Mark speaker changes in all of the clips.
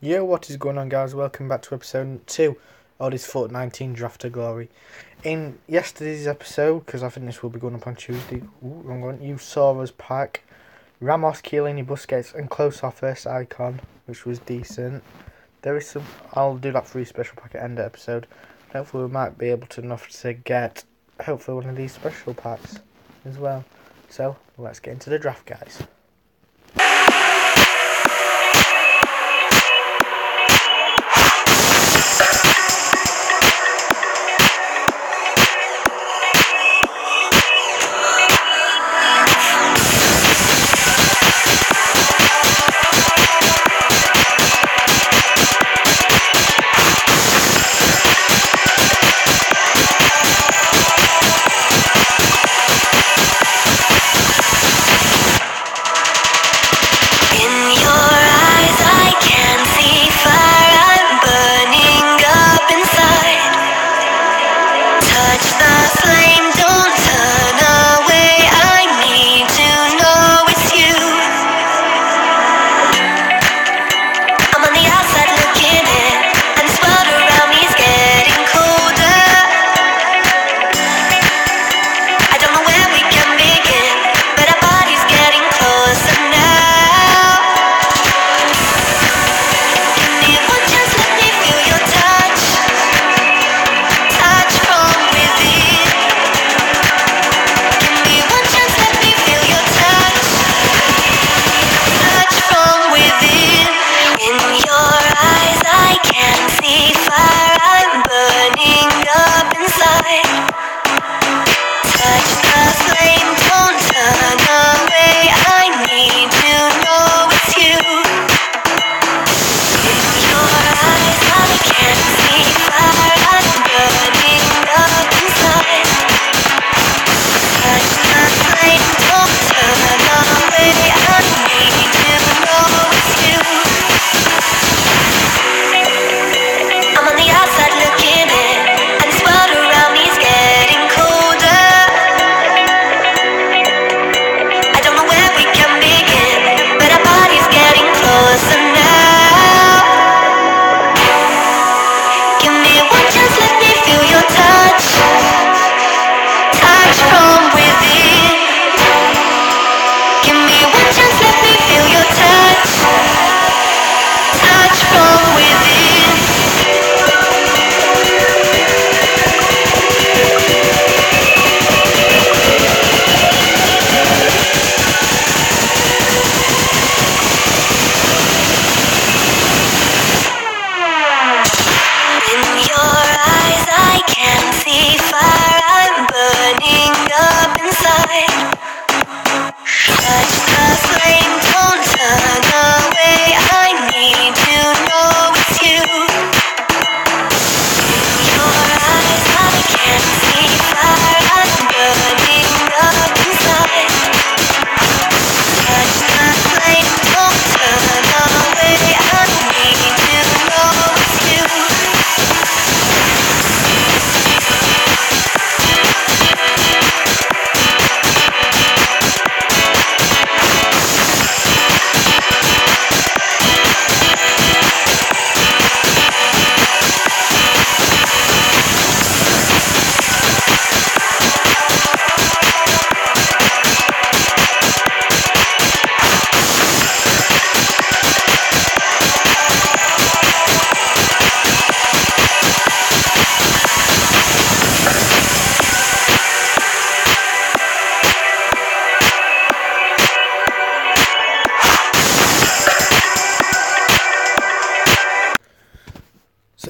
Speaker 1: Yo, what is going on, guys? Welcome back to episode 2 of this FUT 19 Draft of Glory. In yesterday's episode, because I think this will be going up on Tuesday, ooh, wrong one, you saw us pack Ramos, Chiellini, Busquets, and close our first icon, which was decent. There is some, I'll do that free special pack at end of episode. Hopefully, we might be able to enough to get, hopefully, one of these special packs as well. So, let's get into the draft, guys.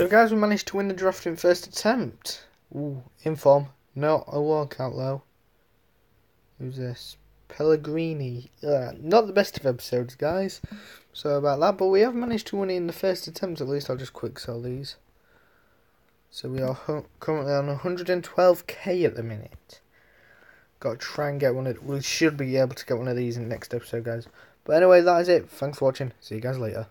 Speaker 1: Guys, we managed to win the draft in first attempt. Ooh, inform, not a walkout low. Who's this? Pellegrini. Uh, not the best of episodes, guys. So about that, but we have managed to win in the first attempt at least. I'll just quick sell these. So we are currently on 112k at the minute. Got to try and get one of. We should be able to get one of these in the next episode, guys. But anyway, that is it. Thanks for watching. See you guys later.